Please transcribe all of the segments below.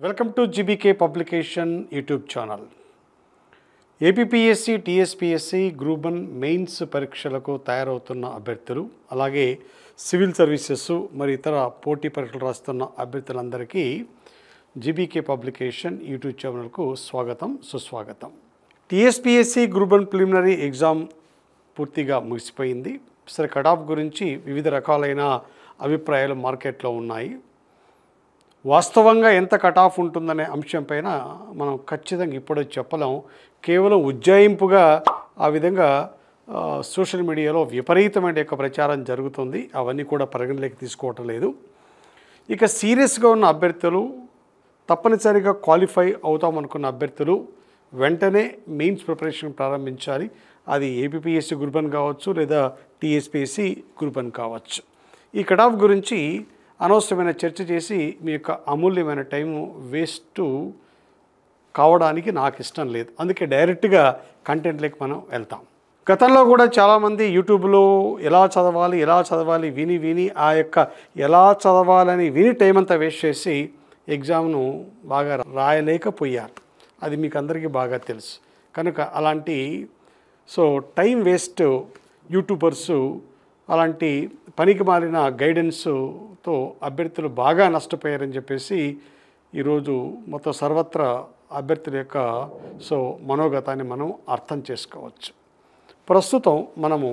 Welcome to GBK publication YouTube channel. APSC TSPSC group one mains పరీక్షలకు తయారవుతున్న అభ్యర్థులు అలాగే సివిల్ సర్వీసెస్ మరి ఇతర పోటీ పరీక్షలు రాస్తున్న అభ్యర్థులందరికీ జీబీకే పబ్లికేషన్ యూట్యూబ్ ఛానల్కు స్వాగతం సుస్వాగతం. TSPSC group one preliminary exam పూర్తిగా ముగిసిపోయింది. సరే కటాఫ్ గురించి వివిధ రకాలైన అభిప్రాయాలు మార్కెట్లో ఉన్నాయి. వాస్తవంగా ఎంత కటాఫ్ ఉంటుందనే అంశంపైన మనం ఖచ్చితంగా ఇప్పుడే చెప్పలేం. కేవలం ఉజ్జాయింపుగా ఆ విధంగా సోషల్ మీడియాలో విపరీతమైన యొక్క ప్రచారం జరుగుతుంది. అవన్నీ కూడా పరిగణలోకి తీసుకోవటం లేదు. ఇక సీరియస్గా ఉన్న అభ్యర్థులు తప్పనిసరిగా క్వాలిఫై అవుతామనుకున్న అభ్యర్థులు వెంటనే మెయిన్స్ ప్రిపరేషన్ ప్రారంభించాలి. అది ఏపీపీఎస్సీ గ్రూప్ వన్ కావచ్చు లేదా టీఎస్పీఎస్సి గ్రూప్ అని కావచ్చు. ఈ కట్ ఆఫ్ గురించి అనవసరమైన చర్చ చేసి మీ యొక్క అమూల్యమైన టైం వేస్ట్ కావడానికి నాకు ఇష్టం లేదు. అందుకే డైరెక్ట్గా కంటెంట్లోకి మనం వెళ్తాం. గతంలో కూడా చాలామంది యూట్యూబ్లో ఎలా చదవాలి ఎలా చదవాలి విని విని ఆ యొక్క ఎలా చదవాలని విని టైం అంతా వేస్ట్ చేసి ఎగ్జామ్ను బాగా రాయలేకపోయారు. అది మీకు అందరికీ బాగా తెలుసు. కనుక అలాంటి సో టైం వేస్ట్ యూట్యూబర్స్ అలాంటి పనికి మారిన గైడెన్స్తో అభ్యర్థులు బాగా నష్టపోయారని చెప్పేసి ఈరోజు మొత్తం సర్వత్రా అభ్యర్థుల యొక్క సో మనోగతాన్ని మనం అర్థం చేసుకోవచ్చు. ప్రస్తుతం మనము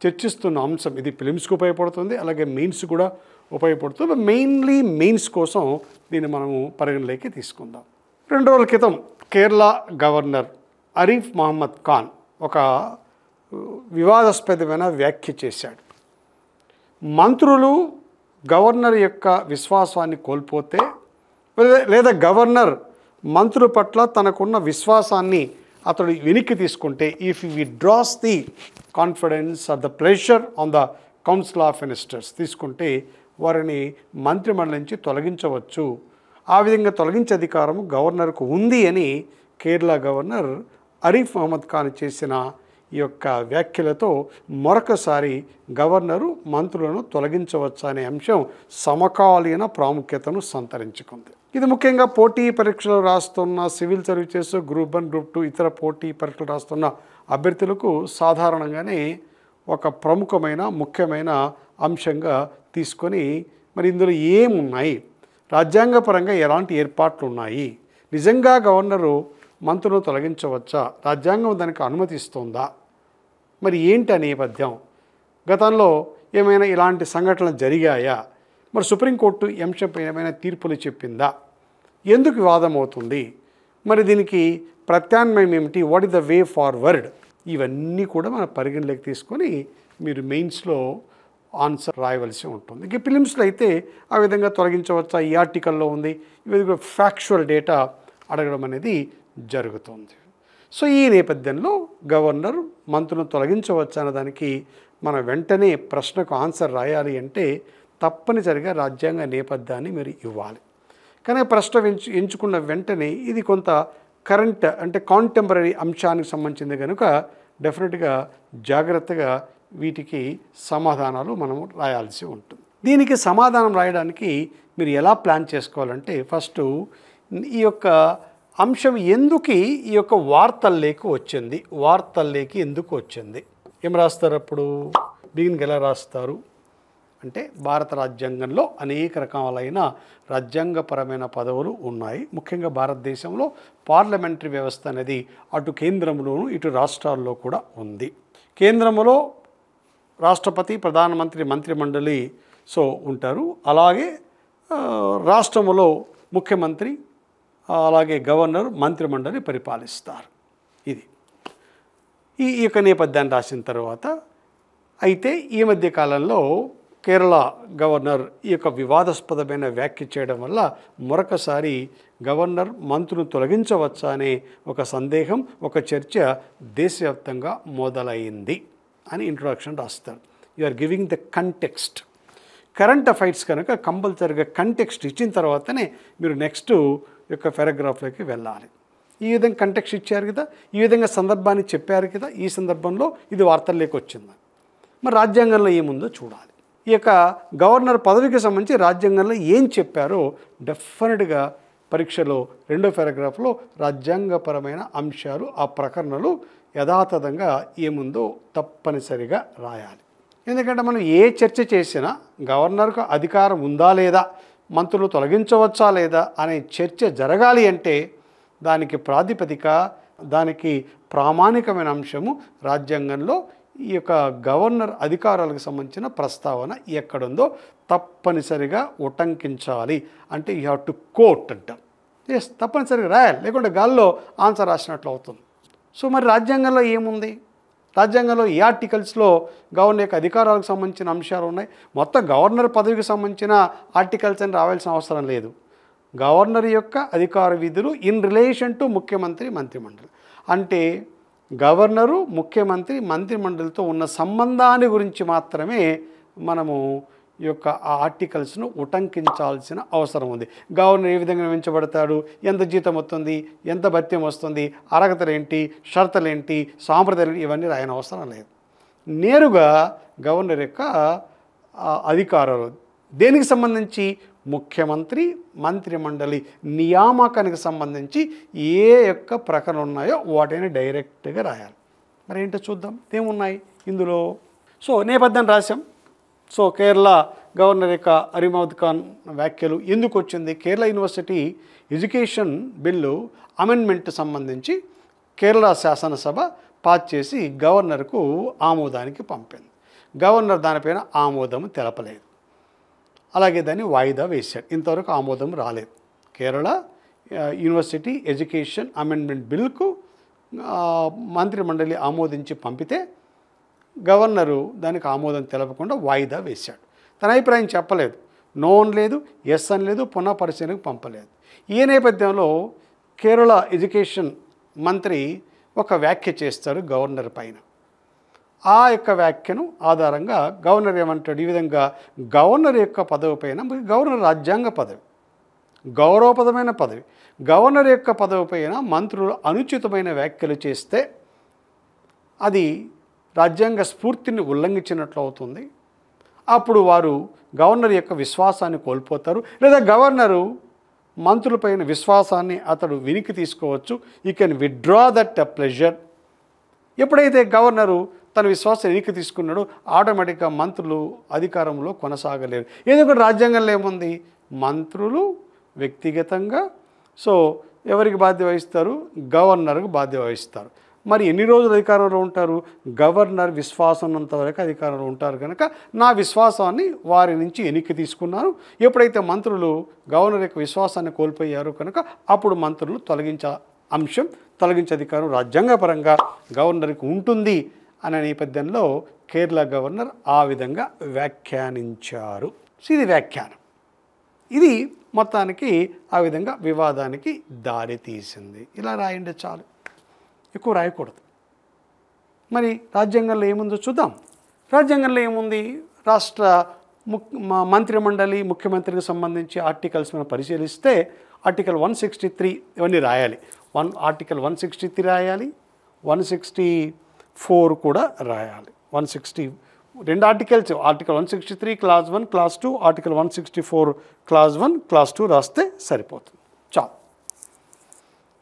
చర్చిస్తున్న అంశం ఇది ఫిలిమ్స్కి ఉపయోగపడుతుంది అలాగే మెయిన్స్ కూడా ఉపయోగపడుతుంది. మెయిన్లీ మెయిన్స్ కోసం దీన్ని మనము పరిగణలోకి తీసుకుందాం. రెండు రోజుల క్రితం కేరళ గవర్నర్ అరీఫ్ మహమ్మద్ ఖాన్ ఒక వివాదాస్పదమైన వ్యాఖ్య చేశాడు. మంత్రులు గవర్నర్ యొక్క విశ్వాసాన్ని కోల్పోతే లేదా- గవర్నర్ మంత్రుల పట్ల తనకున్న విశ్వాసాన్ని అతడు వెనక్కి తీసుకుంటే if we draws the confidence or the pressure on the council of ministers తీసుకుంటే వారిని మంత్రిమండలి నుంచి తొలగించవచ్చు. ఆ విధంగా తొలగించే అధికారం గవర్నర్కు ఉంది అని కేరళ గవర్నర్ అరీఫ్ మహమ్మద్ ఖాన్ చేసిన యొక్క వ్యాఖ్యలతో మరొకసారి గవర్నరు మంత్రులను తొలగించవచ్చు అనే అంశం సమకాలీన ప్రాముఖ్యతను సంతరించుకుంది. ఇది ముఖ్యంగా పోటీ పరీక్షలు రాస్తున్న civil services group one group two ఇతర పోటీ పరీక్షలు రాస్తున్న అభ్యర్థులకు సాధారణంగానే ఒక ప్రముఖమైన ముఖ్యమైన అంశంగా తీసుకొని మరి ఇందులో ఏమున్నాయి? రాజ్యాంగపరంగా ఎలాంటి ఏర్పాట్లు ఉన్నాయి నిజంగా గవర్నరు మంత్రులు తొలగించవచ్చా? రాజ్యాంగం దానికి అనుమతిస్తుందా మరి ఏంటి ఆ నేపథ్యం? గతంలో ఏమైనా ఇలాంటి సంఘటనలు జరిగాయా? మరి సుప్రీంకోర్టు ఈ అంశంపై ఏమైనా తీర్పులు చెప్పిందా? ఎందుకు వివాదం అవుతుంది? మరి దీనికి ప్రత్యామ్నాయం ఏమిటి? What is the way forward ఇవన్నీ కూడా మన పరిగణలోకి తీసుకొని మీరు మెయిన్స్లో ఆన్సర్ రాయవలసి ఉంటుంది. ఇక ఫిలిమ్స్లో అయితే ఆ విధంగా తొలగించవచ్చా? ఈ ఆర్టికల్లో ఉంది. ఈ విధంగా ఫ్యాక్చువల్ డేటా అడగడం అనేది జరుగుతుంది. సో ఈ నేపథ్యంలో గవర్నర్ మంత్రులను తొలగించవచ్చు అన్నదానికి మనం వెంటనే ప్రశ్నకు ఆన్సర్ రాయాలి అంటే తప్పనిసరిగా రాజ్యాంగ నేపథ్యాన్ని మీరు ఇవ్వాలి. కానీ ప్రశ్న ఎంచు ఎంచుకున్న వెంటనే ఇది కొంత కరెంట్ అంటే కాంటెంపరీ అంశానికి సంబంధించింది కనుక డెఫినెట్గా జాగ్రత్తగా వీటికి సమాధానాలు మనం రాయాల్సి ఉంటుంది. దీనికి సమాధానం రాయడానికి మీరు ఎలా ప్లాన్ చేసుకోవాలంటే ఫస్ట్ ఈ యొక్క అంశం ఎందుకు ఈ యొక్క వార్తల్లోకి వచ్చింది? వార్తల్లోకి ఎందుకు వచ్చింది? ఏం రాస్తారు అప్పుడు? బిగిన్కి ఎలా రాస్తారు? అంటే భారత రాజ్యాంగంలో అనేక రకాలైన రాజ్యాంగపరమైన పదవులు ఉన్నాయి. ముఖ్యంగా భారతదేశంలో పార్లమెంటరీ వ్యవస్థ అనేది అటు కేంద్రంలోనూ ఇటు రాష్ట్రాల్లో కూడా ఉంది. కేంద్రంలో రాష్ట్రపతి ప్రధానమంత్రి మంత్రిమండలి సో ఉంటారు. అలాగే రాష్ట్రములో రాష్ట్రంలో ముఖ్యమంత్రి అలాగే గవర్నర్ మంత్రిమండలి పరిపాలిస్తారు. ఇది. ఈ యొక్క నేపథ్యాన్ని రాసిన తర్వాత అయితే ఈ మధ్య కాలంలో కేరళ గవర్నర్ ఈ యొక్క వివాదాస్పదమైన వ్యాఖ్య చేయడం వల్ల మరొకసారి గవర్నర్ మంత్రులు తొలగించవచ్చా అనే ఒక సందేహం ఒక చర్చ దేశవ్యాప్తంగా మొదలైంది అని ఇంట్రొడక్షన్ రాస్తారు. You are giving the context current affairs కనుక కంపల్సరీగా కంటెక్స్ట్ ఇచ్చిన తర్వాతనే మీరు నెక్స్ట్ యొక్క పారాగ్రాఫ్లోకి వెళ్ళాలి. ఈ విధంగా కంటెక్స్ట్ ఇచ్చారు కదా ఈ విధంగా సందర్భాన్ని చెప్పారు కదా ఈ సందర్భంలో ఇది వార్తల్లోకి వచ్చింది. మరి రాజ్యాంగంలో ఏముందో చూడాలి. ఈ యొక్క గవర్నర్ పదవికి సంబంధించి రాజ్యాంగంలో ఏం చెప్పారో డెఫినెట్గా పరీక్షలో రెండో పారాగ్రాఫ్లో రాజ్యాంగపరమైన అంశాలు ఆ ప్రకరణలు యథాతథంగా ఏముందో తప్పనిసరిగా రాయాలి. ఎందుకంటే మనం ఏ చర్చ చేసినా గవర్నర్కు అధికారం ఉందా లేదా మంత్రులు తొలగించవచ్చా లేదా అనే చర్చ జరగాలి అంటే దానికి ప్రాతిపదిక దానికి ప్రామాణికమైన అంశము రాజ్యాంగంలో ఈ యొక్క గవర్నర్ అధికారాలకు సంబంధించిన ప్రస్తావన ఎక్కడుందో తప్పనిసరిగా ఉటంకించాలి. అంటే యూ హ్యావ్ టు కోట్ అంటాం. ఎస్ తప్పనిసరిగా రాయాలి. లేకుంటే గాల్లో ఆన్సర్ రాసినట్లు అవుతుంది. సో మరి రాజ్యాంగంలో ఏముంది? రాజ్యాంగంలో ఈ ఆర్టికల్స్లో గవర్నర్ యొక్క అధికారాలకు సంబంధించిన అంశాలు ఉన్నాయి. మొత్తం గవర్నర్ పదవికి సంబంధించిన ఆర్టికల్స్ అని రావాల్సిన అవసరం లేదు. గవర్నర్ యొక్క అధికార విధులు ఇన్ రిలేషన్ టు ముఖ్యమంత్రి మంత్రిమండలి. అంటే గవర్నరు ముఖ్యమంత్రి మంత్రిమండలితో ఉన్న సంబంధాన్ని గురించి మాత్రమే మనము యొక్క ఆ ఆర్టికల్స్ను ఉటంకించాల్సిన అవసరం ఉంది. గవర్నర్ ఏ విధంగా నియమించబడతాడు ఎంత జీతం వస్తుంది? ఎంత భత్యం వస్తుంది? అర్హతలేంటి? ఏంటి సాంప్రదాయాలు ఇవన్నీ రాయన అవసరం లేదు. నేరుగా గవర్నర్ యొక్క అధికారాలు దేనికి సంబంధించి? ముఖ్యమంత్రి మంత్రిమండలి నియామకానికి సంబంధించి ఏ యొక్క ప్రకటన ఉన్నాయో వాటిని డైరెక్ట్గా రాయాలి. మరి ఏంటో చూద్దాం. ఏమున్నాయి ఇందులో? సో నేపథ్యం రాశాం సో కేరళ గవర్నర్ యొక్క అరిమౌద్ ఖాన్ వ్యాఖ్యలు ఎందుకు వచ్చింది? Kerala university education bill amendment సంబంధించి కేరళ శాసనసభ పాస్ చేసి గవర్నర్కు ఆమోదానికి పంపింది. గవర్నర్ దానిపైన ఆమోదం తెలపలేదు. అలాగే దాన్ని వాయిదా వేశాడు. ఇంతవరకు ఆమోదం రాలేదు. కేరళ యూనివర్సిటీ ఎడ్యుకేషన్ అమెండ్మెంట్ బిల్కు మంత్రిమండలి ఆమోదించి పంపితే గవర్నరు దానికి ఆమోదం తెలపకుండా వాయిదా వేశాడు. తన అభిప్రాయం చెప్పలేదు. నో లేదు ఎస్ అని లేదు పునః పరిశీలనకు పంపలేదు. ఈ నేపథ్యంలో కేరళ ఎడ్యుకేషన్ మంత్రి ఒక వ్యాఖ్య చేస్తారు గవర్నర్ పైన. ఆ యొక్క వ్యాఖ్యను ఆధారంగా గవర్నర్ ఏమంటాడు? ఈ విధంగా గవర్నర్ యొక్క పదవి పైన మరి గవర్నర్ రాజ్యాంగ పదవి గౌరవపదమైన పదవి గవర్నర్ యొక్క పదవి పైన మంత్రులు అనుచితమైన వ్యాఖ్యలు చేస్తే అది రాజ్యాంగ స్ఫూర్తిని ఉల్లంఘించినట్లు అవుతుంది. అప్పుడు వారు గవర్నర్ యొక్క విశ్వాసాన్ని కోల్పోతారు. లేదా గవర్నరు మంత్రులపైన విశ్వాసాన్ని అతడు వెనక్కి తీసుకోవచ్చు. He can withdraw that pleasure ఎప్పుడైతే గవర్నరు తన విశ్వాసం వెనక్కి తీసుకున్నాడో ఆటోమేటిక్గా మంత్రులు అధికారంలో కొనసాగలేరు. ఎందుకంటే రాజ్యాంగంలో ఏముంది? మంత్రులు వ్యక్తిగతంగా. సో ఎవరికి బాధ్య వహిస్తారు? గవర్నర్కు బాధ్య వహిస్తారు. మరి ఎన్ని రోజులు అధికారంలో ఉంటారు? గవర్నర్ విశ్వాసం ఉన్నంత వరకు అధికారంలో ఉంటారు కనుక నా విశ్వాసాన్ని వారి నుంచి ఎన్నిక తీసుకున్నారు. ఎప్పుడైతే మంత్రులు గవర్నర్ యొక్క విశ్వాసాన్ని కోల్పోయారు కనుక అప్పుడు మంత్రులు తొలగించ అంశం తొలగించే అధికారం రాజ్యాంగపరంగా గవర్నర్కి ఉంటుంది అనే నేపథ్యంలో కేరళ గవర్నర్ ఆ విధంగా వ్యాఖ్యానించారు. ఇది వ్యాఖ్యానం. ఇది మొత్తానికి ఆ విధంగా వివాదానికి దారి తీసింది. ఇలా రాయండి చాలు. ఎక్కువ రాయకూడదు. మరి రాజ్యాంగంలో ఏముందో చూద్దాం. రాజ్యాంగంలో ఏముంది? రాష్ట్ర ముక్ మంత్రిమండలి ముఖ్యమంత్రికి సంబంధించి ఆర్టికల్స్ మనం పరిశీలిస్తే ఆర్టికల్ వన్ సిక్స్టీ త్రీ ఇవన్నీ రాయాలి. One article one sixty three రాయాలి. వన్ సిక్స్టీ ఫోర్ కూడా రాయాలి. వన్ సిక్స్టీ రెండు articles article one sixty three clause one clause two article one sixty four clause one clause two రాస్తే సరిపోతుంది. చాలు.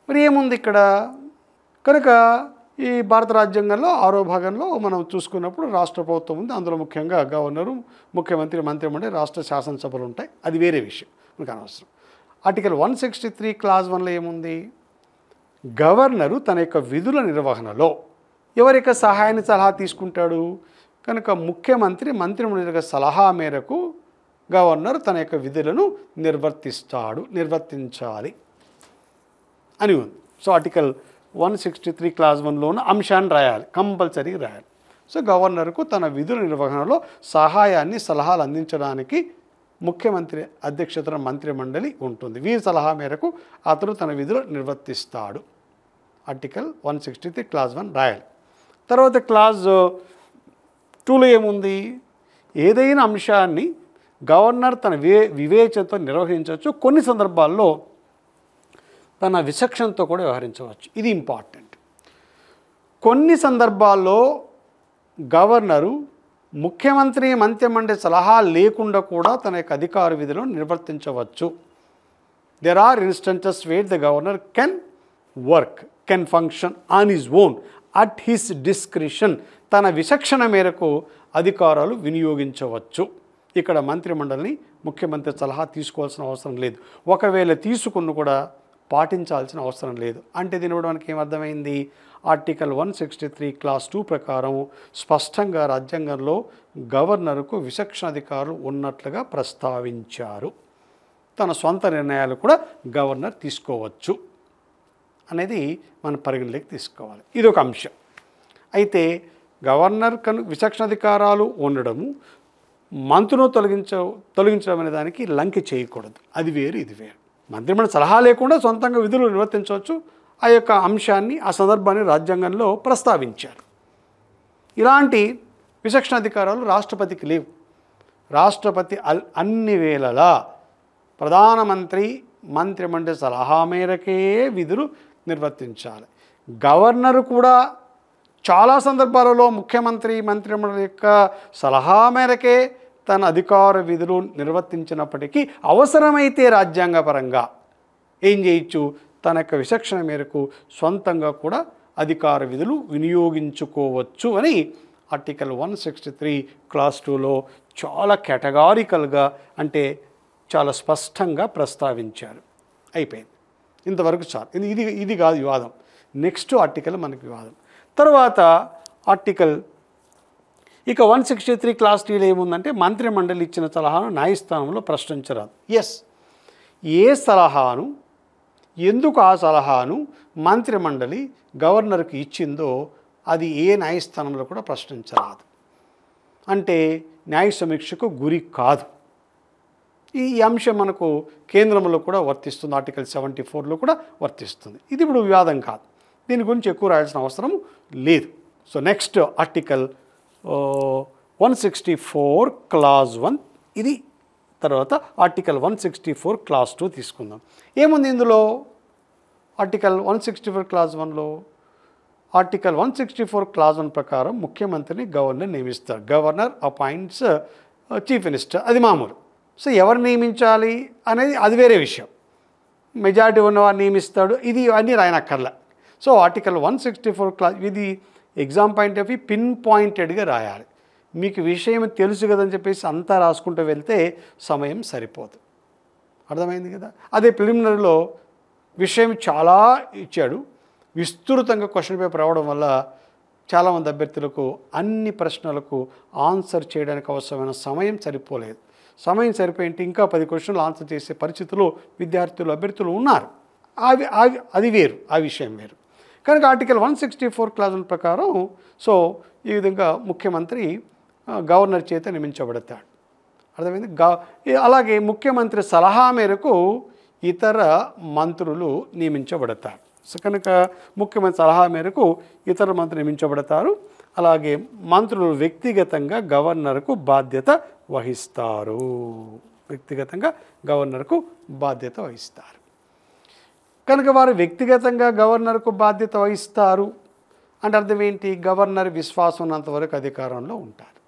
మరి ఏముంది ఇక్కడ? కనుక ఈ భారత రాజ్యాంగంలో ఆరో భాగంలో మనం చూసుకున్నప్పుడు రాష్ట్ర ప్రభుత్వం ఉంది. అందులో ముఖ్యంగా గవర్నరు ముఖ్యమంత్రి మంత్రిమండలి రాష్ట్ర శాసనసభలు ఉంటాయి. అది వేరే విషయం. మనకు అనవసరం. Article one sixty three clause వన్లో ఏముంది? గవర్నరు తన యొక్క విధుల నిర్వహణలో ఎవరి యొక్క సహాయాన్ని సలహా తీసుకుంటాడు? కనుక ముఖ్యమంత్రి మంత్రిమండలి యొక్క సలహా మేరకు గవర్నర్ తన యొక్క విధులను నిర్వర్తిస్తాడు నిర్వర్తించాలి అని ఉంది. So article one sixty three clause వన్లోన అంశాన్ని రాయాలి కంపల్సరీ రాయాలి. సో గవర్నర్కు తన విధుల నిర్వహణలో సహాయాన్ని సలహాలు అందించడానికి ముఖ్యమంత్రి అధ్యక్షతన మంత్రిమండలి ఉంటుంది. వీరి సలహా మేరకు అతను తన విధులు నిర్వర్తిస్తాడు. Article one sixty three clause one రాయాలి. తర్వాత క్లాస్ టూలో ఏముంది? ఏదైనా అంశాన్ని గవర్నర్ తన వివే వివేచనతో నిర్వహించవచ్చు. కొన్ని సందర్భాల్లో తన విచక్షణతో కూడా వ్యవహరించవచ్చు. ఇది ఇంపార్టెంట్. కొన్ని సందర్భాల్లో గవర్నరు ముఖ్యమంత్రి మంత్రిమండలి సలహా లేకుండా కూడా తన యొక్క అధికార విధులను నిర్వర్తించవచ్చు. There are instances where the governor can work can function on his own at his discretion తన విచక్షణ మేరకు అధికారాలు వినియోగించవచ్చు. ఇక్కడ మంత్రిమండలిని ముఖ్యమంత్రి సలహా తీసుకోవాల్సిన అవసరం లేదు. ఒకవేళ తీసుకున్న కూడా పాటించాల్సిన అవసరం లేదు. అంటే దీని కూడా మనకి ఏమర్థమైంది? Article one sixty three clause two ప్రకారం స్పష్టంగా రాజ్యాంగంలో గవర్నర్కు విచక్షణ అధికారులు ఉన్నట్లుగా ప్రస్తావించారు. తన సొంత నిర్ణయాలు కూడా గవర్నర్ తీసుకోవచ్చు అనేది మనం పరిగణలోకి తీసుకోవాలి. ఇది ఒక అంశం. అయితే గవర్నర్ కను విచక్షణ అధికారాలు ఉండడము మంత్రును తొలగించ తొలగించడం అనే దానికి లంకి చేయకూడదు. అది వేరు ఇది వేరు. మంత్రిమండలి సలహా లేకుండా సొంతంగా విధులు నిర్వర్తించవచ్చు. ఆ యొక్క అంశాన్ని ఆ సందర్భాన్ని రాజ్యాంగంలో ప్రస్తావించారు. ఇలాంటి విచక్షణ అధికారాలు రాష్ట్రపతికి లేవు. రాష్ట్రపతి అన్ని వేళలా ప్రధానమంత్రి మంత్రిమండలి సలహా మేరకే విధులు నిర్వర్తించాలి. గవర్నర్ కూడా చాలా సందర్భాలలో ముఖ్యమంత్రి మంత్రిమండలి యొక్క సలహా మేరకే తన అధికార విధులు నిర్వర్తించినప్పటికీ అవసరమైతే రాజ్యాంగపరంగా ఏం చేయొచ్చు? తన యొక్క విచక్షణ మేరకు సొంతంగా కూడా అధికార విధులు వినియోగించుకోవచ్చు అని article one sixty three clause టూలో చాలా కేటగారికల్గా అంటే చాలా స్పష్టంగా ప్రస్తావించారు. అయిపోయింది. ఇంతవరకు చాలు. ఇది ఇది ఇది కాదు వివాదం. నెక్స్ట్ ఆర్టికల్ మనకి వివాదం. తర్వాత ఆర్టికల్ ఇక వన్ సిక్స్టీ త్రీ క్లాస్ టీలో ఏముందంటే మంత్రిమండలి ఇచ్చిన సలహాను న్యాయస్థానంలో ప్రశ్నించరాదు. ఎస్ ఏ సలహాను ఎందుకు ఆ సలహాను మంత్రిమండలి గవర్నర్కి ఇచ్చిందో అది ఏ న్యాయస్థానంలో కూడా ప్రశ్నించరాదు. అంటే న్యాయ సమీక్షకు గురి కాదు. ఈ అంశం మనకు కేంద్రంలో కూడా వర్తిస్తుంది ఆర్టికల్ సెవెంటీ ఫోర్లో కూడా వర్తిస్తుంది. ఇది ఇప్పుడు వివాదం కాదు. దీని గురించి ఎక్కువ రాయాల్సిన అవసరం లేదు. So next article one sixty four clause one ఇది తర్వాత article one sixty four clause two తీసుకుందాం. ఏముంది ఇందులో? Article one sixty four clause వన్లో article one sixty four clause one ప్రకారం ముఖ్యమంత్రిని గవర్నర్ నియమిస్తారు. గవర్నర్ అపాయింట్స్ చీఫ్ మినిస్టర్ అది మామూలు. సో ఎవరు నియమించాలి అనేది అది వేరే విషయం. మెజారిటీ ఉన్నవారు నియమిస్తాడు. ఇది అన్నీ రాయనక్కర్లా. So article one sixty four clause ఇది exam point of view pin పాయింటెడ్గా రాయాలి. మీకు విషయం తెలుసు కదని చెప్పేసి అంతా రాసుకుంటూ వెళ్తే సమయం సరిపోదు. అర్థమైంది కదా? అదే ప్రిలిమినరీలో విషయం చాలా ఇచ్చాడు. విస్తృతంగా క్వశ్చన్ పేపర్ రావడం వల్ల చాలామంది అభ్యర్థులకు అన్ని ప్రశ్నలకు ఆన్సర్ చేయడానికి అవసరమైన సమయం సరిపోలేదు. సమయం సరిపోయింటే ఇంకా పది క్వశ్చన్లు ఆన్సర్ చేసే పరిస్థితులు విద్యార్థులు అభ్యర్థులు ఉన్నారు. అవి అది వేరు ఆ విషయం వేరు. కనుక ఆర్టికల్ వన్ సిక్స్టీ ఫోర్ క్లాజుల ప్రకారం సో ఈ విధంగా ముఖ్యమంత్రి గవర్నర్ చేత నియమించబడతాడు. అర్థమైంది? గా అలాగే ముఖ్యమంత్రి సలహా మేరకు ఇతర మంత్రులు నియమించబడతారు. సో కనుక ముఖ్యమంత్రి సలహా మేరకు ఇతర మంత్రులు నియమించబడతారు. అలాగే మంత్రులు వ్యక్తిగతంగా గవర్నర్కు బాధ్యత వహిస్తారు. వ్యక్తిగతంగా గవర్నర్కు బాధ్యత వహిస్తారు. కనుక వారు వ్యక్తిగతంగా గవర్నర్కు బాధ్యత వహిస్తారు అంటే అర్థం ఏంటి? గవర్నర్ విశ్వాసం ఉన్నంతవరకు అధికారంలో ఉంటారు.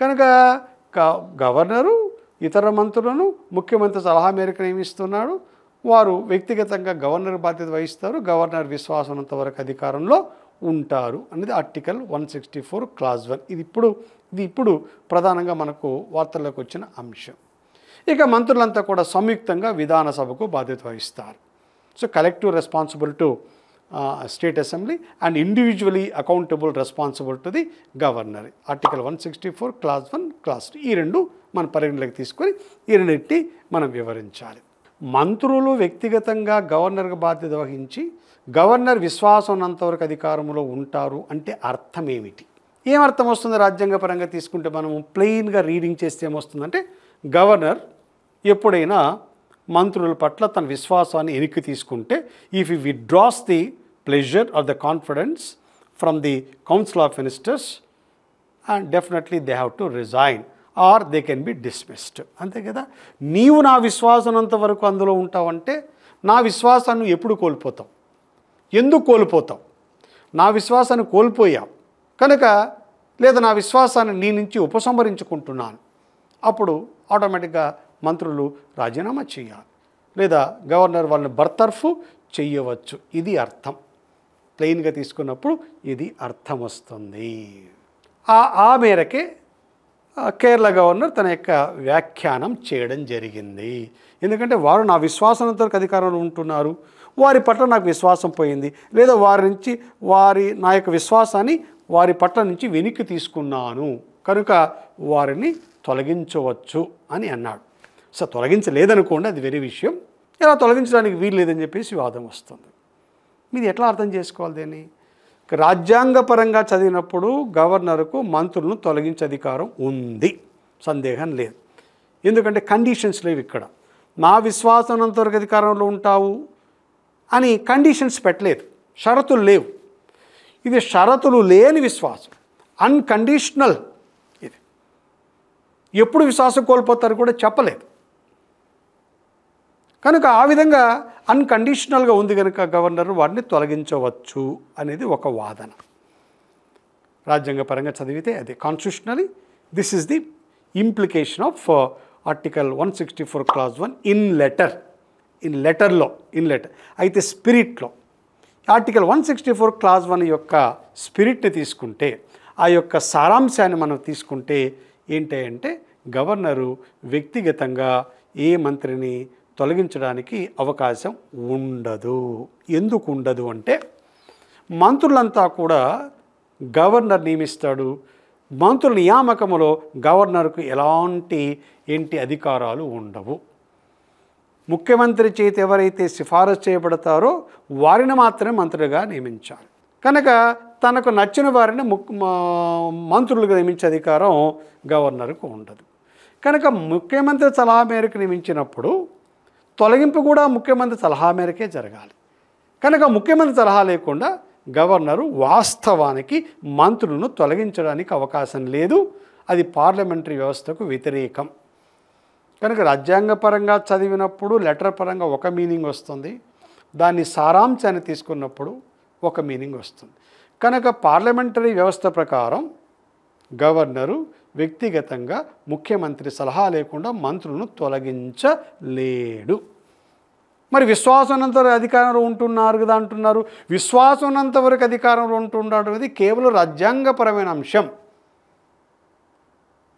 కనుక గ- గవర్నరు ఇతర మంత్రులను ముఖ్యమంత్రి సలహా మేరకు నియమిస్తున్నాడు. వారు వ్యక్తిగతంగా గవర్నర్ బాధ్యత వహిస్తారు. గవర్నర్ విశ్వాసం ఉన్నంతవరకు అధికారంలో ఉంటారు అనేది article one sixty four clause one. ఇది ఇప్పుడు ఇది ఇప్పుడు ప్రధానంగా మనకు వార్తల్లోకి వచ్చిన అంశం. ఇక మంత్రులంతా కూడా సంయుక్తంగా విధానసభకు బాధ్యత వహిస్తారు. So collective responsible to state assembly and individually accountable responsible to the governor article one sixty four clause one clause two ఈ రెండు మన పరిగణలోకి తీసుకొని ఈ రెండింటిని మనం వివరించాలి. మంత్రులు వ్యక్తిగతంగా గవర్నర్కి బాధ్యత వహించి గవర్నర్ విశ్వాసం ఉన్నంతవరకు అధికారంలో ఉంటారు అంటే అర్థం ఏమిటి? ఏమర్థం అర్థం వస్తుంది రాజ్యాంగపరంగా తీసుకుంటే మనం ప్లెయిన్గా రీడింగ్ చేస్తే ఏమొస్తుందంటే గవర్నర్ ఎప్పుడైనా మంత్రుల పట్ల తన విశ్వాసాన్ని వెనక్కి తీసుకుంటే if he withdraws the pleasure or the confidence from the council of ministers and definitely they have to resign or they can be dismissed అంతే కదా? నీవు నా విశ్వాసనంత వరకు అందులో ఉంటావంటే నా విశ్వాసాన్ని ఎప్పుడు కోల్పోతావు? ఎందుకు కోల్పోతావు? నా విశ్వాసాన్ని కోల్పోయావు. కనుక లేదా నా విశ్వాసాన్ని నీ నుంచి ఉపసంహరించుకుంటున్నాను. అప్పుడు ఆటోమేటిక్గా మంత్రులు రాజీనామా చేయాలి. లేదా గవర్నర్ వాళ్ళని బర్తర్ఫు చెయ్యవచ్చు ఇది అర్థం. ప్లెయిన్గా తీసుకున్నప్పుడు ఇది అర్థం వస్తుంది. ఆ ఆ మేరకే కేరళ గవర్నర్ తన యొక్క వ్యాఖ్యానం చేయడం జరిగింది. ఎందుకంటే వారు నా విశ్వాసంతో అధికారంలో ఉంటున్నారు. వారి పట్ల నాకు విశ్వాసం పోయింది. లేదా వారి నుంచి వారి నా యొక్క విశ్వాసాన్ని వారి పట్ల నుంచి వెనక్కి తీసుకున్నాను. కనుక వారిని తొలగించవచ్చు అని అన్నాడు. సో తొలగించలేదనుకోండి అది వేరే విషయం. ఇలా తొలగించడానికి వీలు లేదని చెప్పేసి వాదం వస్తుంది. మీరు ఎట్లా అర్థం చేసుకోవాలి దీన్ని? రాజ్యాంగపరంగా చదివినప్పుడు గవర్నర్కు మంత్రులను తొలగించే అధికారం ఉంది. సందేహం లేదు. ఎందుకంటే కండిషన్స్ లేవు ఇక్కడ. నా విశ్వాసనంత వరకు అధికారంలో ఉంటావు అని కండిషన్స్ పెట్టలేదు. షరతులు లేవు. ఇది షరతులు లేని విశ్వాసం. అన్కండిషనల్ ఇది. ఎప్పుడు విశ్వాసం కోల్పోతారు కూడా చెప్పలేదు. కనుక ఆ విధంగా అన్కండిషనల్గా ఉంది కనుక గవర్నర్ వారిని తొలగించవచ్చు అనేది ఒక వాదన. రాజ్యాంగపరంగా చదివితే అది. Constitutionally this is the implication of article one sixty four clause one in letter in లెటర్లో ఇన్ లెటర్ అయితే స్పిరిట్లో article one sixty four clause one యొక్క స్పిరిట్ని తీసుకుంటే ఆ యొక్క సారాంశాన్ని మనం తీసుకుంటే ఏంటి అంటే గవర్నరు వ్యక్తిగతంగా ఏ మంత్రిని తొలగించడానికి అవకాశం ఉండదు. ఎందుకు ఉండదు అంటే మంత్రులంతా కూడా గవర్నర్ నియమిస్తాడు. మంత్రుల నియామకంలో గవర్నర్కు ఎలాంటి ఏంటి అధికారాలు ఉండవు. ముఖ్యమంత్రి చేతి ఎవరైతే సిఫారసు చేయబడతారో వారిని మాత్రమే మంత్రులుగా నియమించాలి. కనుక తనకు నచ్చిన వారిని ముక్ మా- మంత్రులుగా నియమించే అధికారం గవర్నర్కు ఉండదు. కనుక ముఖ్యమంత్రి సలహా మేరకు నియమించినప్పుడు తొలగింపు కూడా ముఖ్యమంత్రి సలహా మేరకే జరగాలి. కనుక ముఖ్యమంత్రి సలహా లేకుండా గవర్నరు వాస్తవానికి మంత్రులను తొలగించడానికి అవకాశం లేదు. అది పార్లమెంటరీ వ్యవస్థకు వ్యతిరేకం. కనుక రాజ్యాంగపరంగా చదివినప్పుడు లెటర్ పరంగా ఒక మీనింగ్ వస్తుంది. దాన్ని సారాంశాన్ని తీసుకున్నప్పుడు ఒక మీనింగ్ వస్తుంది. కనుక పార్లమెంటరీ వ్యవస్థ ప్రకారం గవర్నరు వ్యక్తిగతంగా ముఖ్యమంత్రి సలహా లేకుండా మంత్రులను తొలగించలేడు. మరి విశ్వాసనంత అధికారంలో ఉంటున్నారు కదా అంటున్నారు. విశ్వాసనంత వరకు అధికారంలో ఉంటున్నాడు అనేది కేవలం రాజ్యాంగపరమైన అంశం.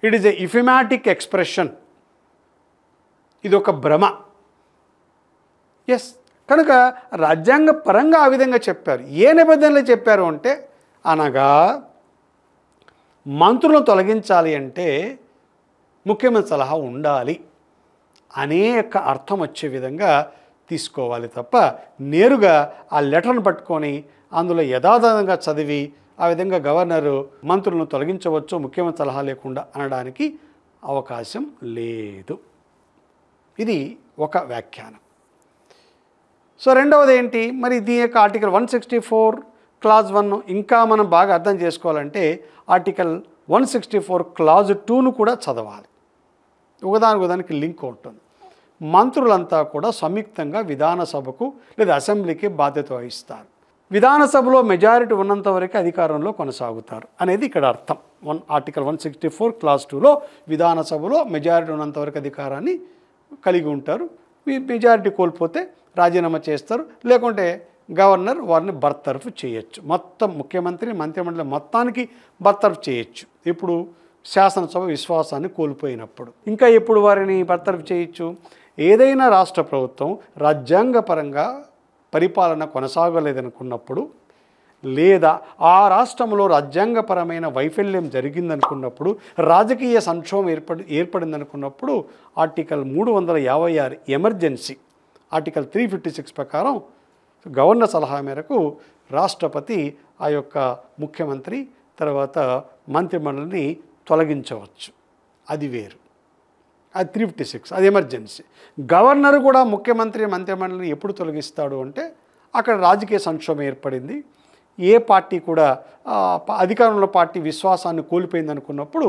It is a euphemistic expression ఇది ఒక భ్రమ. ఎస్ కనుక రాజ్యాంగ పరంగా ఆ విధంగా చెప్పారు. ఏ నిబంధనలు చెప్పారు అంటే అనగా మంత్రులను తొలగించాలి అంటే ముఖ్యమంత్రి సలహా ఉండాలి అనే యొక్క అర్థం వచ్చే విధంగా తీసుకోవాలి తప్ప నేరుగా ఆ లెటర్ను పట్టుకొని అందులో యథాతథంగా చదివి ఆ విధంగా గవర్నరు మంత్రులను తొలగించవచ్చు ముఖ్యమంత్రి సలహా లేకుండా అనడానికి అవకాశం లేదు. ఇది ఒక వ్యాఖ్యానం. సో రెండవది ఏంటి? మరి దీని యొక్క article one sixty four clause one ఇంకా మనం బాగా అర్థం చేసుకోవాలంటే article one sixty four clause టూను కూడా చదవాలి. ఒకదానికి ఒకదానికి లింక్ ఉంటుంది. మంత్రులంతా కూడా సంయుక్తంగా విధానసభకు లేదా అసెంబ్లీకి బాధ్యత వహిస్తారు. విధానసభలో మెజారిటీ ఉన్నంత వరకు అధికారంలో కొనసాగుతారు అనేది ఇక్కడ అర్థం. One article one sixty four clause టూలో విధానసభలో మెజారిటీ ఉన్నంత వరకు అధికారాన్ని కలిగి ఉంటారు. ఈ మెజారిటీ కోల్పోతే రాజీనామా చేస్తారు. లేకుంటే గవర్నర్ వారిని బర్తరఫ్ చేయొచ్చు. మొత్తం ముఖ్యమంత్రి మంత్రిమండలి మొత్తానికి బర్తరఫ్ చేయొచ్చు. ఇప్పుడు శాసనసభ విశ్వాసాన్ని కోల్పోయినప్పుడు. ఇంకా ఎప్పుడు వారిని బర్తరఫ్ చేయొచ్చు? ఏదైనా రాష్ట్ర ప్రభుత్వం రాజ్యాంగపరంగా పరిపాలన కొనసాగలేదనుకున్నప్పుడు లేదా ఆ రాష్ట్రంలో రాజ్యాంగపరమైన వైఫల్యం జరిగిందనుకున్నప్పుడు రాజకీయ సంక్షోభం ఏర్పడి ఏర్పడిందనుకున్నప్పుడు ఆర్టికల్ మూడు వందల యాభై ఆరు emergency article three fifty six ప్రకారం గవర్నర్ సలహా మేరకు రాష్ట్రపతి ఆ యొక్క ముఖ్యమంత్రి తర్వాత మంత్రిమండలిని తొలగించవచ్చు. అది వేరు. అది త్రీ ఫిఫ్టీ సిక్స్ అది ఎమర్జెన్సీ. గవర్నర్ కూడా ముఖ్యమంత్రి మంత్రిమండలిని ఎప్పుడు తొలగిస్తాడు అంటే అక్కడ రాజకీయ సంక్షోభం ఏర్పడింది. ఏ పార్టీ కూడా అధికారంలో పార్టీ విశ్వాసాన్ని కోల్పోయింది అనుకున్నప్పుడు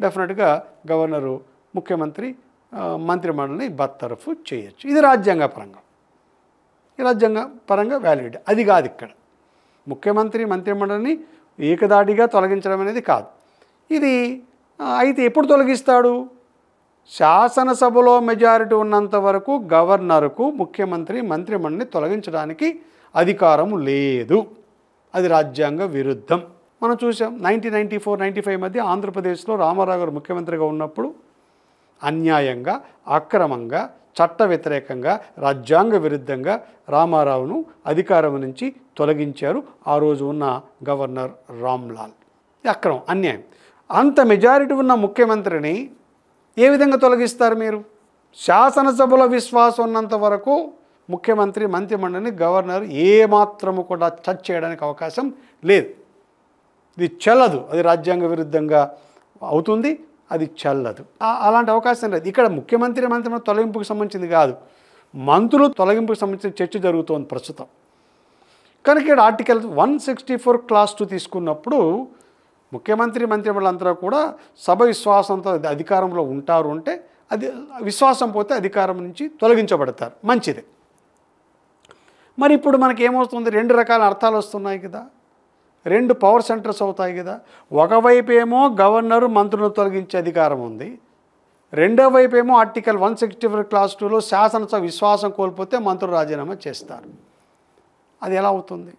డెఫినెట్గా గవర్నరు ముఖ్యమంత్రి మంత్రిమండలిని బత్తరఫు చేయొచ్చు. ఇది రాజ్యాంగ పరంగా. ఈ రాజ్యాంగ పరంగా వ్యాలిడ్. అది కాదు ఇక్కడ. ముఖ్యమంత్రి మంత్రిమండలిని ఏకదాటిగా తొలగించడం అనేది కాదు. ఇది అయితే ఎప్పుడు తొలగిస్తాడు? శాసనసభలో మెజారిటీ ఉన్నంత వరకు గవర్నర్కు ముఖ్యమంత్రి మంత్రిమండలిని తొలగించడానికి అధికారం లేదు. అది రాజ్యాంగ విరుద్ధం. మనం చూసాం nineteen ninety four ninety five మధ్య ఆంధ్రప్రదేశ్లో రామారావు గారు ముఖ్యమంత్రిగా ఉన్నప్పుడు అన్యాయంగా అక్రమంగా చట్ట వ్యతిరేకంగా రాజ్యాంగ విరుద్ధంగా రామారావును అధికారం నుంచి తొలగించారు ఆ రోజు ఉన్న గవర్నర్ రామ్లాల్. అక్రమం అన్యాయం. అంత మెజారిటీ ఉన్న ముఖ్యమంత్రిని ఏ విధంగా తొలగిస్తారు మీరు? శాసనసభలో విశ్వాసం ఉన్నంత వరకు ముఖ్యమంత్రి మంత్రిమండలిని గవర్నర్ ఏ మాత్రము కూడా టచ్ చేయడానికి అవకాశం లేదు. ఇది చెల్లదు. అది రాజ్యాంగ విరుద్ధంగా అవుతుంది అది చల్లదు. అలాంటి అవకాశం లేదు. ఇక్కడ ముఖ్యమంత్రి మంత్రి తొలగింపుకు సంబంధించింది కాదు. మంత్రులు తొలగింపుకు సంబంధించిన చర్చ జరుగుతోంది ప్రస్తుతం. కనుక ఇక్కడ article one sixty four clause two తీసుకున్నప్పుడు ముఖ్యమంత్రి మంత్రి కూడా సభ విశ్వాసంతో అధికారంలో ఉంటారు అంటే అది విశ్వాసం పోతే అధికారం నుంచి తొలగించబడతారు. మంచిది. మరి ఇప్పుడు మనకి ఏమవుతుంది రెండు రకాల అర్థాలు వస్తున్నాయి కదా. రెండు పవర్ సెంటర్స్ అవుతాయి కదా. ఒకవైపు ఏమో గవర్నరు మంత్రులను తొలగించే అధికారం ఉంది. రెండో వైపు ఏమో article one sixty four clause టూలో శాసనసభ విశ్వాసం కోల్పోతే మంత్రులు రాజీనామా చేస్తారు. అది ఎలా అవుతుంది?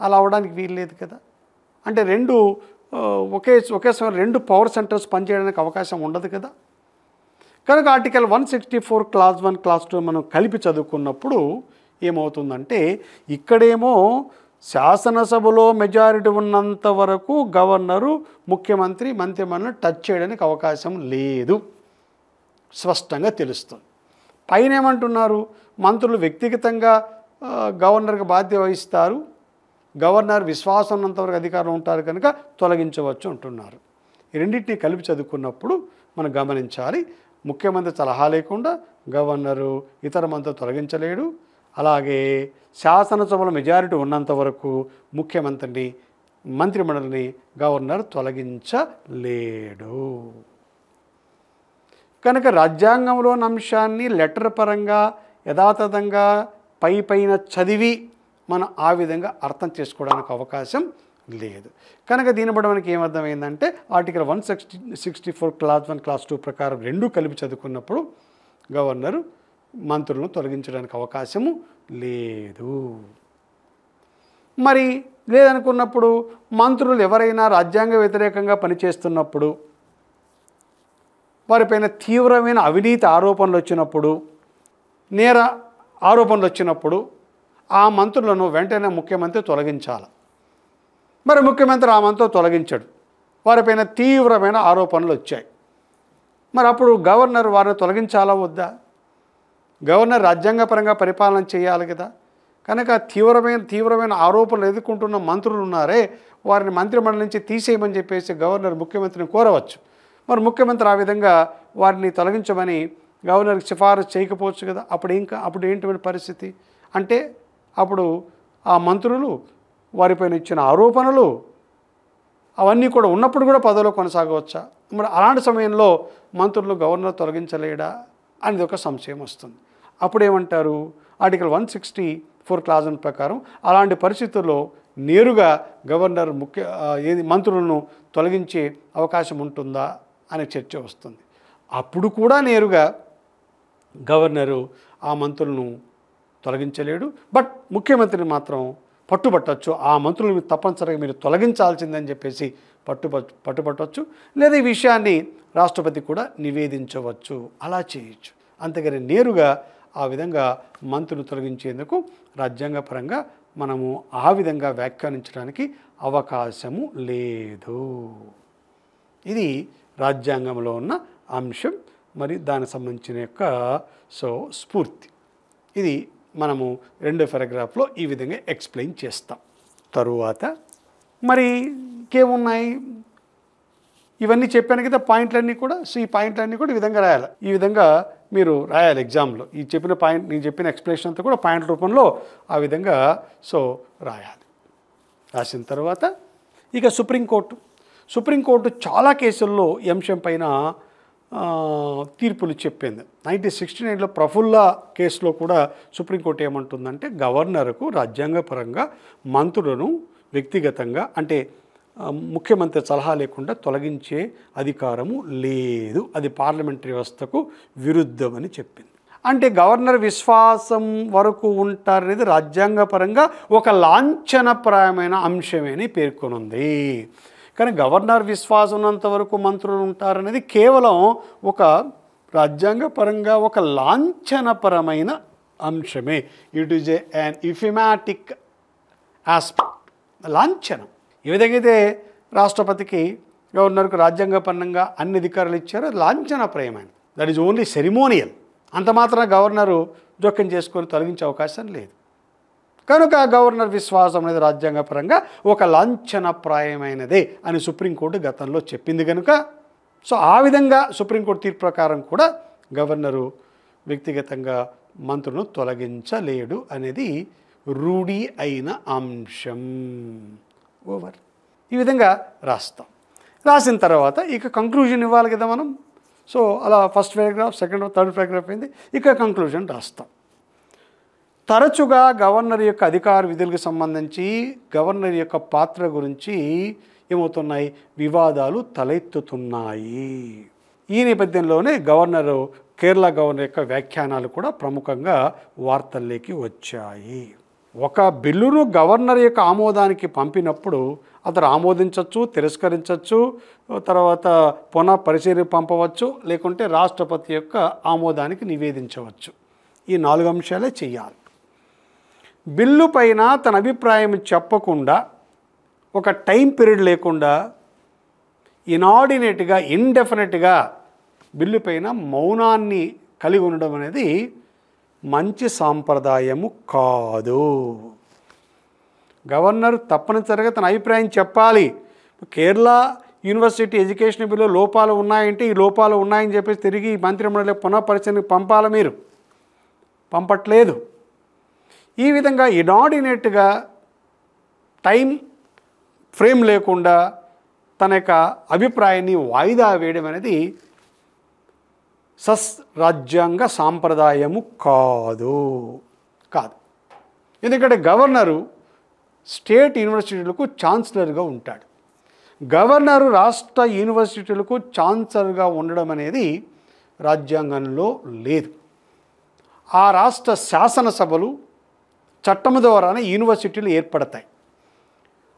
అలా అవడానికి వీలు లేదు కదా. అంటే రెండు ఒకే ఒకే సమయం రెండు పవర్ సెంటర్స్ పనిచేయడానికి అవకాశం ఉండదు కదా. కనుక article one sixty four clause one clause two మనం కలిపి చదువుకున్నప్పుడు ఏమవుతుందంటే ఇక్కడేమో శాసనసభలో మెజారిటీ ఉన్నంత వరకు గవర్నరు ముఖ్యమంత్రి మంత్రిమండలి టచ్ చేయడానికి అవకాశం లేదు. స్పష్టంగా తెలుస్తుంది. పైన ఏమంటున్నారు? మంత్రులు వ్యక్తిగతంగా గవర్నర్కి బాధ్యత వహిస్తారు. గవర్నర్ విశ్వాసం ఉన్నంతవరకు అధికారం ఉంటారు కనుక తొలగించవచ్చు అంటున్నారు. ఈ రెండింటిని కలిపి చదువుకున్నప్పుడు మనం గమనించాలి ముఖ్యమంత్రి సలహా లేకుండా గవర్నరు ఇతర మంత్రి తొలగించలేడు. అలాగే శాసనసభలో మెజారిటీ ఉన్నంత వరకు ముఖ్యమంత్రిని మంత్రిమండలిని గవర్నర్ తొలగించలేడు. కనుక రాజ్యాంగంలోని అంశాన్ని లెటర్ పరంగా యథాతథంగా పై పైన చదివి మనం ఆ విధంగా అర్థం చేసుకోవడానికి అవకాశం లేదు. కనుక దీని బట్టి మనకి ఏమర్థమైందంటే article one sixty sixty four clause one clause two ప్రకారం రెండు కలిపి చదువుకున్నప్పుడు గవర్నరు మంత్రులను తొలగించడానికి అవకాశము లేదు. మరి లేదనుకున్నప్పుడు మంత్రులు ఎవరైనా రాజ్యాంగ వ్యతిరేకంగా పనిచేస్తున్నప్పుడు వారిపైన తీవ్రమైన అవినీతి ఆరోపణలు వచ్చినప్పుడు నేర ఆరోపణలు వచ్చినప్పుడు ఆ మంత్రులను వెంటనే ముఖ్యమంత్రి తొలగించాలి. మరి ముఖ్యమంత్రి ఆ మంత్రులు తొలగించాడు. వారిపైన తీవ్రమైన ఆరోపణలు వచ్చాయి. మరి అప్పుడు గవర్నర్ వారిని తొలగించాలా వద్దా? గవర్నర్ రాజ్యాంగపరంగా పరిపాలన చేయాలి కదా. కనుక తీవ్రమైన తీవ్రమైన ఆరోపణలు ఎదుర్కొంటున్న మంత్రులు ఉన్నారే వారిని మంత్రిమండలి నుంచి తీసేయమని చెప్పేసి గవర్నర్ ముఖ్యమంత్రిని కోరవచ్చు. మరి ముఖ్యమంత్రి ఆ విధంగా వారిని తొలగించమని గవర్నర్కి సిఫారసు చేయకపోవచ్చు కదా. అప్పుడు ఇంకా అప్పుడు ఏంటి పరిస్థితి? అంటే అప్పుడు ఆ మంత్రులు వారిపైన ఇచ్చిన ఆరోపణలు అవన్నీ కూడా ఉన్నప్పుడు కూడా పదవిలో కొనసాగవచ్చా? మరి అలాంటి సమయంలో మంత్రులు గవర్నర్ తొలగించలేడా? అనేది ఒక సంశయం వస్తుంది. అప్పుడు ఏమంటారు article one sixty four clause one ప్రకారం అలాంటి పరిస్థితుల్లో నేరుగా గవర్నర్ ముఖ్య ఏది మంత్రులను తొలగించే అవకాశం ఉంటుందా? అనే చర్చ వస్తుంది. అప్పుడు కూడా నేరుగా గవర్నరు ఆ మంత్రులను తొలగించలేడు. బట్ ముఖ్యమంత్రిని మాత్రం పట్టుబట్టచ్చు. ఆ మంత్రులు మీరు తప్పనిసరిగా మీరు తొలగించాల్సిందని చెప్పేసి పట్టు పట్టుబట్టవచ్చు లేదా ఈ విషయాన్ని రాష్ట్రపతి కూడా నివేదించవచ్చు. అలా చేయొచ్చు. అంతేగాని నేరుగా ఆ విధంగా మంత్రులు తొలగించేందుకు రాజ్యాంగపరంగా మనము ఆ విధంగా వ్యాఖ్యానించడానికి అవకాశము లేదు. ఇది రాజ్యాంగంలో ఉన్న అంశం. మరి దానికి సంబంధించిన యొక్క సో స్ఫూర్తి. ఇది మనము రెండో పారాగ్రాఫ్లో ఈ విధంగా ఎక్స్ప్లెయిన్ చేస్తాం. తరువాత మరి ఇంకేమున్నాయి? ఇవన్నీ చెప్పాను కదా పాయింట్లన్నీ కూడా. సో ఈ పాయింట్లన్నీ కూడా ఈ విధంగా రాయాలి. ఈ విధంగా మీరు రాయాలి ఎగ్జామ్లో ఈ చెప్పిన పాయింట్ నేను చెప్పిన ఎక్స్ప్లెనేషన్ అంతా కూడా పాయింట్ రూపంలో ఆ విధంగా సో రాయాలి. రాసిన తర్వాత ఇక సుప్రీంకోర్టు సుప్రీంకోర్టు చాలా కేసుల్లో ఈ అంశం పైన తీర్పులు చెప్పింది. నైన్టీన్ సిక్స్టీ నైన్లో ప్రఫుల్ల కేసులో కూడా సుప్రీంకోర్టు ఏమంటుందంటే గవర్నర్కు రాజ్యాంగపరంగా మంత్రులను వ్యక్తిగతంగా అంటే ముఖ్యమంత్రి సలహా లేకుండా తొలగించే అధికారము లేదు. అది పార్లమెంటరీ వ్యవస్థకు విరుద్ధమని చెప్పింది. అంటే గవర్నర్ విశ్వాసం వరకు ఉంటారనేది రాజ్యాంగపరంగా ఒక లాంఛనప్రాయమైన అంశమేని పేర్కొనుంది. కానీ గవర్నర్ విశ్వాసం ఉన్నంత వరకు మంత్రులు ఉంటారనేది కేవలం ఒక రాజ్యాంగపరంగా ఒక లాంఛనపరమైన అంశమే. It is a and euphemistic aspect లాంఛనం. ఏ విధంగా అయితే రాష్ట్రపతికి గవర్నర్కు రాజ్యాంగపరంగా అన్ని అధికారులు ఇచ్చారో. అది దట్ ఈజ్ ఓన్లీ సెరిమోనియల్ అంత మాత్రం గవర్నరు జోక్యం చేసుకొని తొలగించే అవకాశం లేదు. కనుక గవర్నర్ విశ్వాసం అనేది రాజ్యాంగపరంగా ఒక లాంఛనప్రాయమైనదే అని సుప్రీంకోర్టు గతంలో చెప్పింది కనుక సో ఆ విధంగా సుప్రీంకోర్టు తీర్పు ప్రకారం కూడా గవర్నరు వ్యక్తిగతంగా మంత్రులను తొలగించలేడు అనేది రూఢి అయిన అంశం. ఓవర్. ఈ విధంగా రాస్తాం. రాసిన తర్వాత ఇక కంక్లూజన్ ఇవ్వాలి కదా మనం. సో అలా first paragraph second third paragraph అయింది. ఇక కంక్లూజన్ రాస్తాం. తరచుగా గవర్నర్ యొక్క అధికార విధులకు సంబంధించి గవర్నర్ యొక్క పాత్ర గురించి ఏమవుతున్నాయి? వివాదాలు తలెత్తుతున్నాయి. ఈ నేపథ్యంలోనే గవర్నరు కేరళ గవర్నర్ యొక్క వ్యాఖ్యానాలు కూడా ప్రముఖంగా వార్తల్లోకి వచ్చాయి. ఒక బిల్లును గవర్నర్ యొక్క ఆమోదానికి పంపినప్పుడు అతను ఆమోదించవచ్చు తిరస్కరించవచ్చు తర్వాత పునః పరిశీలన పంపవచ్చు లేకుంటే రాష్ట్రపతి యొక్క ఆమోదానికి నివేదించవచ్చు. ఈ నాలుగు అంశాలే చేయాలి బిల్లు పైన తన అభిప్రాయం చెప్పకుండా ఒక టైం పీరియడ్ లేకుండా ఇనార్డినేట్గా ఇండెఫినెట్గా బిల్లు పైన మౌనాన్ని కలిగి ఉండడం అనేది మంచి సాంప్రదాయము కాదు. గవర్నర్ తప్పనిసరిగా తన అభిప్రాయం చెప్పాలి. కేరళ యూనివర్సిటీ ఎడ్యుకేషన్ బిల్లు లోపాలు ఉన్నాయంటే ఈ లోపాలు ఉన్నాయని చెప్పేసి తిరిగి మంత్రిమండలి పునఃపరిశీలనకు పంపాలి మీరు. పంపట్లేదు. ఈ విధంగా ఇనార్డినేట్గా టైం ఫ్రేమ్ లేకుండా తన యొక్క అభిప్రాయాన్ని వాయిదా వేయడం అనేది సస్ రాజ్యాంగ సాంప్రదాయము కాదు. కాదు. ఎందుకంటే గవర్నరు స్టేట్ యూనివర్సిటీలకు ఛాన్సలర్గా ఉంటాడు. గవర్నరు రాష్ట్ర యూనివర్సిటీలకు ఛాన్సలర్గా ఉండడం అనేది రాజ్యాంగంలో లేదు. ఆ రాష్ట్ర శాసనసభలు చట్టము ద్వారానే యూనివర్సిటీలు ఏర్పడతాయి.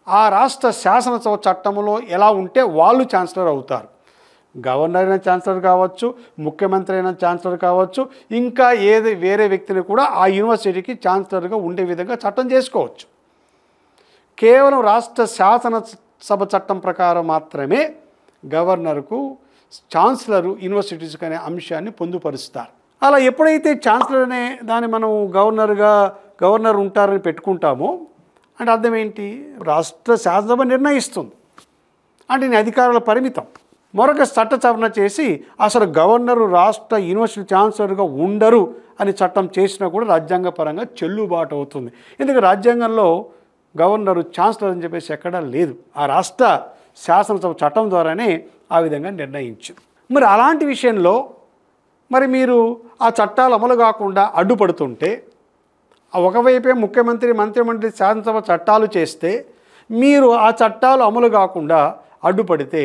ఆ రాష్ట్ర శాసనసభ చట్టంలో ఎలా ఉంటే వాళ్ళు ఛాన్సలర్ అవుతారు. గవర్నర్ అయినా ఛాన్సలర్ కావచ్చు ముఖ్యమంత్రి అయినా ఛాన్సలర్ కావచ్చు ఇంకా ఏది వేరే వ్యక్తిని కూడా ఆ యూనివర్సిటీకి ఛాన్సలర్గా ఉండే విధంగా చట్టం చేసుకోవచ్చు. కేవలం రాష్ట్ర శాసన సభ చట్టం ప్రకారం మాత్రమే గవర్నర్కు ఛాన్సలర్ యూనివర్సిటీస్ అనే అంశాన్ని పొందుపరుస్తారు. అలా ఎప్పుడైతే ఛాన్సలర్ అనే దాన్ని మనం గవర్నర్గా గవర్నర్ ఉంటారని పెట్టుకుంటామో అంటే అర్థం ఏంటి? రాష్ట్ర శాసనసభ నిర్ణయిస్తుంది. అంటే నేను అధికారుల పరిమితం. మరొక చట్ట సవరణ చేసి అసలు గవర్నరు రాష్ట్ర యూనివర్సిటీ ఛాన్సలర్గా ఉండరు అని చట్టం చేసినా కూడా రాజ్యాంగపరంగా చెల్లుబాటు అవుతుంది. ఎందుకంటే రాజ్యాంగంలో గవర్నరు ఛాన్సలర్ అని చెప్పేసి ఎక్కడా లేదు. ఆ రాష్ట్ర శాసనసభ చట్టం ద్వారానే ఆ విధంగా నిర్ణయించింది. మరి అలాంటి విషయంలో మరి మీరు ఆ చట్టాలు అమలు కాకుండా అడ్డుపడుతుంటే ఒకవైపే ముఖ్యమంత్రి మంత్రిమండలి శాసనసభ చట్టాలు చేస్తే మీరు ఆ చట్టాలు అమలు కాకుండా అడ్డుపడితే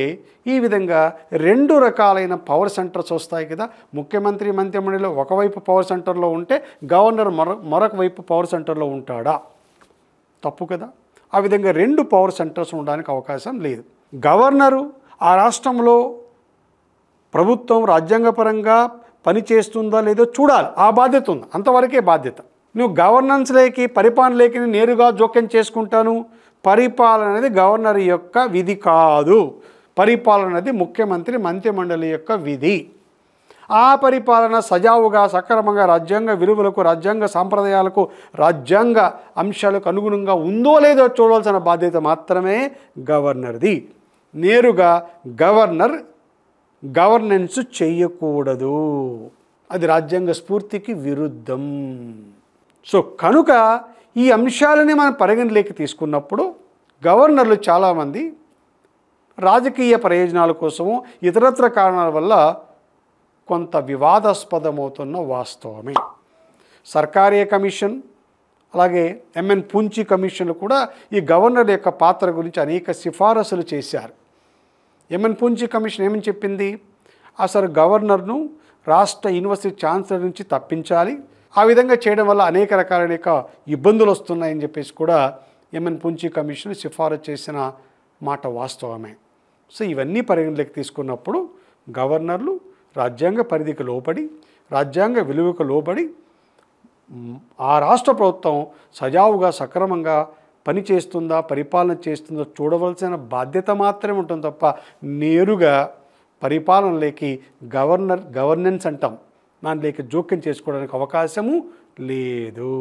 ఈ విధంగా రెండు రకాలైన పవర్ సెంటర్స్ వస్తాయి కదా. ముఖ్యమంత్రి మంత్రిమండలిలో ఒకవైపు పవర్ సెంటర్లో ఉంటే గవర్నర్ మరొ మరొక వైపు పవర్ సెంటర్లో ఉంటాడా? తప్పు కదా. ఆ విధంగా రెండు పవర్ సెంటర్స్ ఉండడానికి అవకాశం లేదు. గవర్నరు ఆ రాష్ట్రంలో ప్రభుత్వం రాజ్యాంగపరంగా పని చేస్తుందా లేదో చూడాలి. ఆ బాధ్యత ఉంది. అంతవరకే బాధ్యత. నువ్వు గవర్నెన్స్ లేకి పరిపాలన లేకి నేరుగా జోక్యం చేసుకుంటాను. పరిపాలన అనేది గవర్నర్ యొక్క విధి కాదు. పరిపాలన అనేది ముఖ్యమంత్రి మంత్రిమండలి యొక్క విధి. ఆ పరిపాలన సజావుగా సక్రమంగా రాజ్యాంగ విలువలకు రాజ్యాంగ సాంప్రదాయాలకు రాజ్యాంగ అంశాలకు అనుగుణంగా ఉందో లేదో చూడవలసిన బాధ్యత మాత్రమే గవర్నర్ది. నేరుగా గవర్నర్ గవర్నెన్స్ చేయకూడదు అది రాజ్యాంగ స్ఫూర్తికి విరుద్ధం. సో కనుక ఈ అంశాలని మనం పరిగణలోకి తీసుకున్నప్పుడు గవర్నర్లు చాలామంది రాజకీయ ప్రయోజనాల కోసము ఇతరత్ర కారణాల వల్ల కొంత వివాదాస్పదమవుతున్న వాస్తవమే. సర్కారీ కమిషన్ అలాగే ఎంఎన్ పూంచి కమిషన్లు కూడా ఈ గవర్నర్ యొక్క పాత్ర గురించి అనేక సిఫారసులు చేశారు. ఎంఎన్ పూంచి కమిషన్ ఏమని చెప్పింది? అసలు గవర్నర్ను రాష్ట్ర యూనివర్సిటీ ఛాన్సలర్ నుంచి తప్పించాలి. ఆ విధంగా చేయడం వల్ల అనేక రకాలైన ఇబ్బందులు వస్తున్నాయని చెప్పేసి కూడా ఎంఎన్ పూంచి కమిషన్ సిఫారసు చేసిన మాట వాస్తవమే. సో ఇవన్నీ పరిగణలోకి తీసుకున్నప్పుడు గవర్నర్లు రాజ్యాంగ పరిధికి లోబడి రాజ్యాంగ విలువకు లోబడి ఆ రాష్ట్ర ప్రభుత్వం సజావుగా సక్రమంగా పని చేస్తుందా పరిపాలన చేస్తుందో చూడవలసిన బాధ్యత మాత్రమే ఉంటుంది తప్ప నేరుగా పరిపాలనలోకి గవర్నర్ గవర్నెన్స్ అంటాం. దానిలోకి జోక్యం చేసుకోవడానికి అవకాశము లేదు.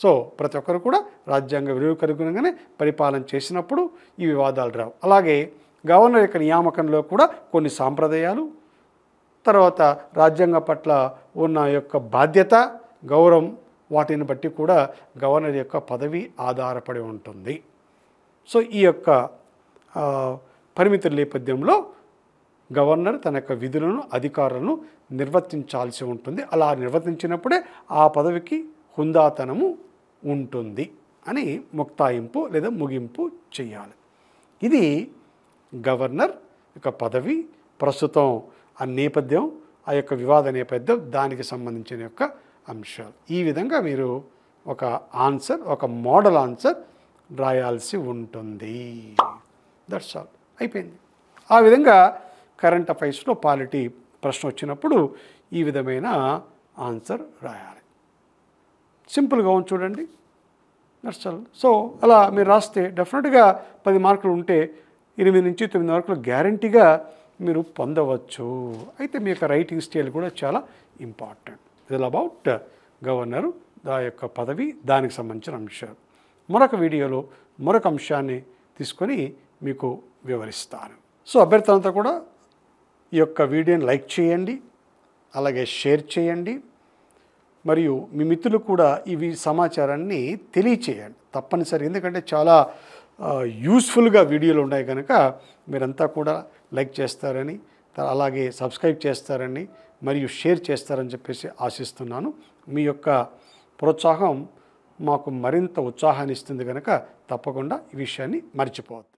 సో ప్రతి ఒక్కరు కూడా రాజ్యాంగ విలువకు అనుగుణంగానే పరిపాలన చేసినప్పుడు ఈ వివాదాలు రావు. అలాగే గవర్నర్ యొక్క నియామకంలో కూడా కొన్ని సాంప్రదాయాలు తర్వాత రాజ్యాంగం పట్ల ఉన్న యొక్క బాధ్యత గౌరవం వాటిని బట్టి కూడా గవర్నర్ యొక్క పదవి ఆధారపడి ఉంటుంది. సో ఈ యొక్క పరిమితుల నేపథ్యంలో గవర్నర్ తన యొక్క విధులను అధికారులను నిర్వర్తించాల్సి ఉంటుంది. అలా నిర్వర్తించినప్పుడే ఆ పదవికి హుందాతనము ఉంటుంది అని ముక్తాయింపు లేదా ముగింపు చేయాలి. ఇది గవర్నర్ యొక్క పదవి ప్రస్తుతం ఆ నేపథ్యం ఆ యొక్క వివాద నేపథ్యం దానికి సంబంధించిన యొక్క అంశాలు. ఈ విధంగా మీరు ఒక ఆన్సర్ ఒక మోడల్ ఆన్సర్ రాయాల్సి ఉంటుంది. దట్స్ ఆల్ అయిపోయింది. ఆ విధంగా కరెంట్ అఫైర్స్లో పాలిటీ ప్రశ్న వచ్చినప్పుడు ఈ విధమైన ఆన్సర్ రాయాలి. సింపుల్గా ఉంది చూడండి. దట్స్ ఆల్ సో అలా మీరు రాస్తే డెఫినెట్గా పది మార్కులు ఉంటే ఎనిమిది నుంచి తొమ్మిది మార్కులు గ్యారంటీగా మీరు పొందవచ్చు. అయితే మీ యొక్క రైటింగ్ స్టైల్ కూడా చాలా ఇంపార్టెంట్. ఇది అబౌట్ గవర్నరు దా యొక్క పదవి దానికి సంబంధించిన అంశాలు. మరొక వీడియోలో మరొక అంశాన్ని తీసుకొని మీకు వివరిస్తాను. సో అభ్యర్థులంతా కూడా ఈ యొక్క వీడియోని లైక్ చేయండి అలాగే షేర్ చేయండి మరియు మీ మిత్రులు కూడా ఇవి సమాచారాన్ని తెలియచేయండి. తప్పనిసరి ఎందుకంటే చాలా యూస్ఫుల్గా వీడియోలు ఉన్నాయి కనుక మీరంతా కూడా లైక్ చేస్తారని అలాగే సబ్స్క్రైబ్ చేస్తారని మరియు షేర్ చేస్తారని చెప్పేసి ఆశిస్తున్నాను. మీ యొక్క ప్రోత్సాహం మాకు మరింత ఉత్సాహాన్ని ఇస్తుంది కనుక తప్పకుండా ఈ విషయాన్ని మర్చిపోవద్దు.